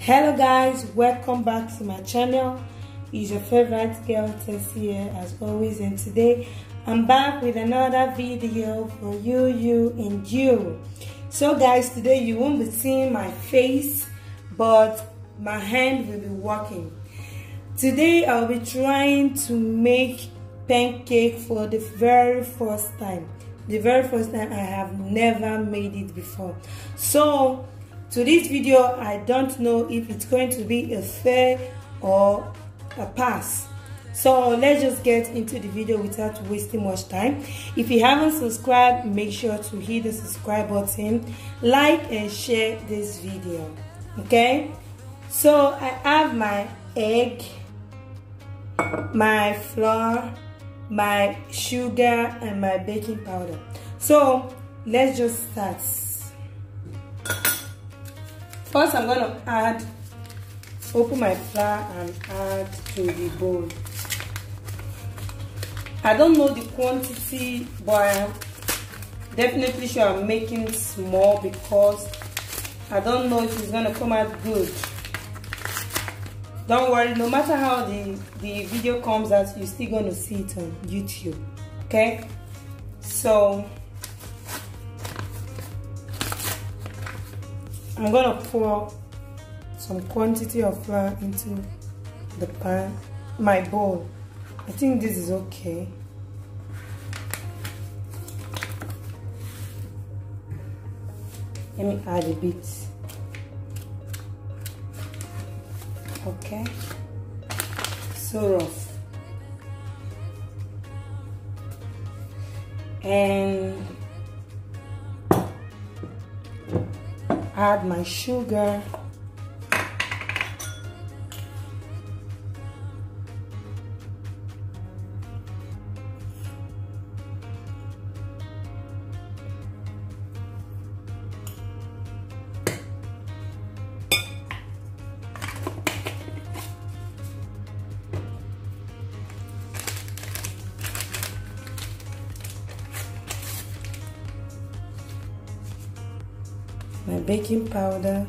hello guys. Welcome back to my channel. It's your favorite girl Tessy here as always. And today I'm back with another video for you you and you. So guys today you won't be seeing my face but my hand will be working. Today I'll be trying to make pancake for the very first time. The very first time I have never made it before. So to this video I don't know if it's going to be a fair or a pass. So let's just get into the video without wasting much time. If you haven't subscribed make sure to hit the subscribe button like and share this video okay? So I have my egg my flour my sugar and my baking powder. So let's just start First, I'm going to add, open my flour and add to the bowl. I don't know the quantity, but I'm definitely sure I'm making small because I don't know if it's going to come out good. Don't worry, no matter how the, the video comes out, you're still going to see it on YouTube. Okay? So, I'm gonna pour some quantity of flour into the pan, my bowl. I think this is okay. Let me add a bit. Okay. So rough. And add my sugar my baking powder.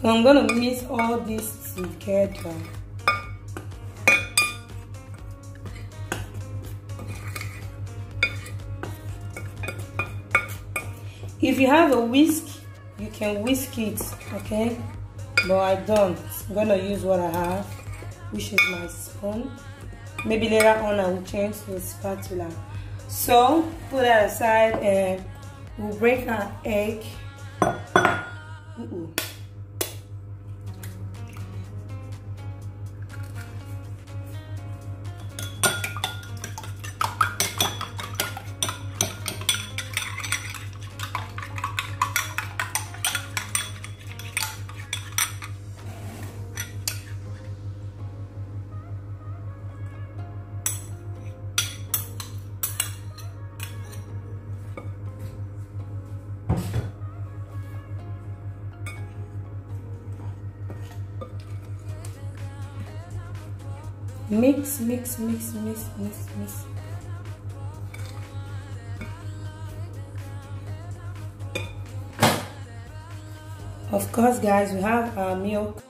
So I'm gonna mix all this together. If you have a whisk you can whisk it okay? But I don't. I'm gonna use what I have which is my spoon. Maybe later on I will change to a spatula. So put that aside and we'll break our egg mix mix mix mix mix mix. Of course guys we have our milk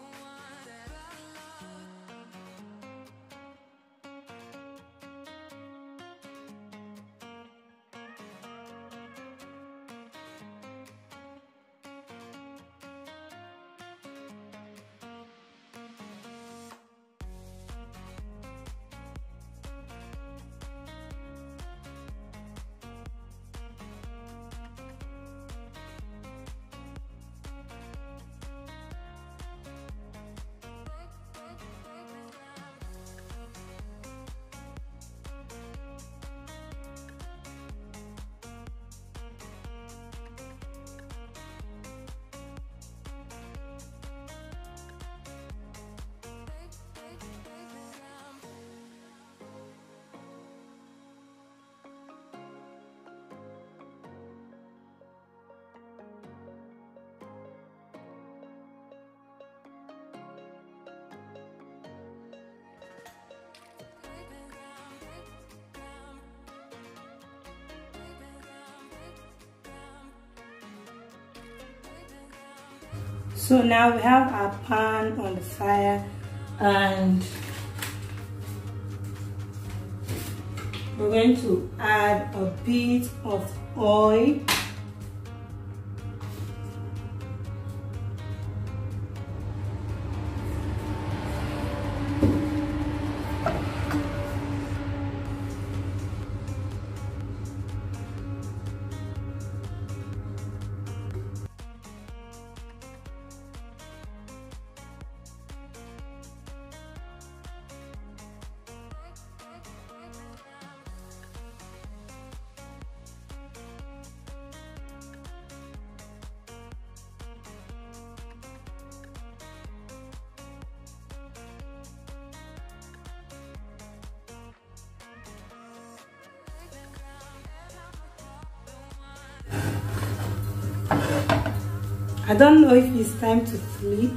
so now we have our pan on the fire and we're going to add a bit of oil I don't know if it's time to sleep.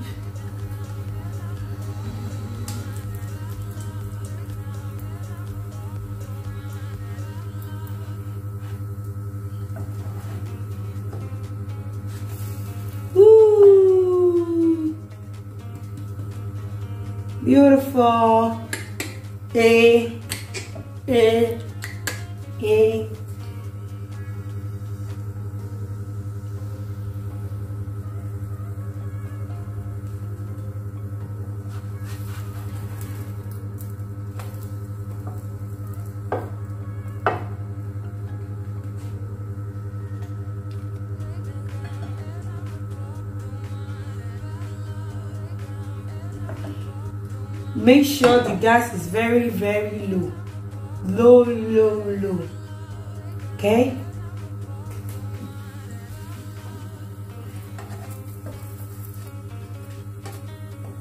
Ooh, beautiful. A, A, A. make sure the gas is very very low. Low low low. Okay?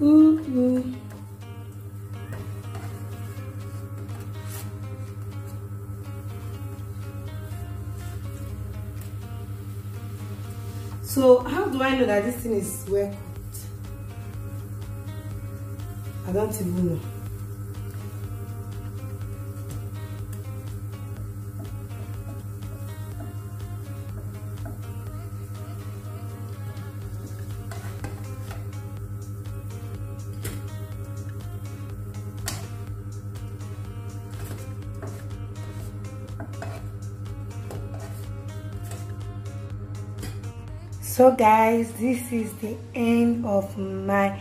Ooh, ooh. So how do I know that this thing is well I don't even know. So guys this is the end of my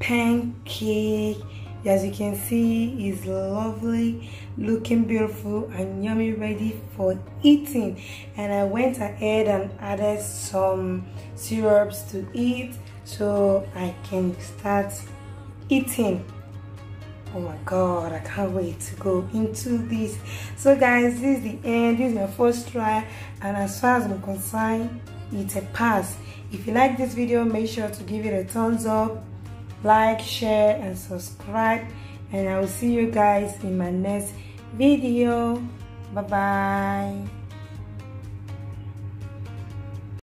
pancake. As you can see is lovely looking beautiful and yummy ready for eating. And i went ahead and added some syrups to eat so i can start eating. Oh my god i can't wait to go into this. So guys this is the end. This is my first try. And as far as i'm concerned it's a pass. If you like this video make sure to give it a thumbs up like share and subscribe. And i will see you guys in my next video. Bye bye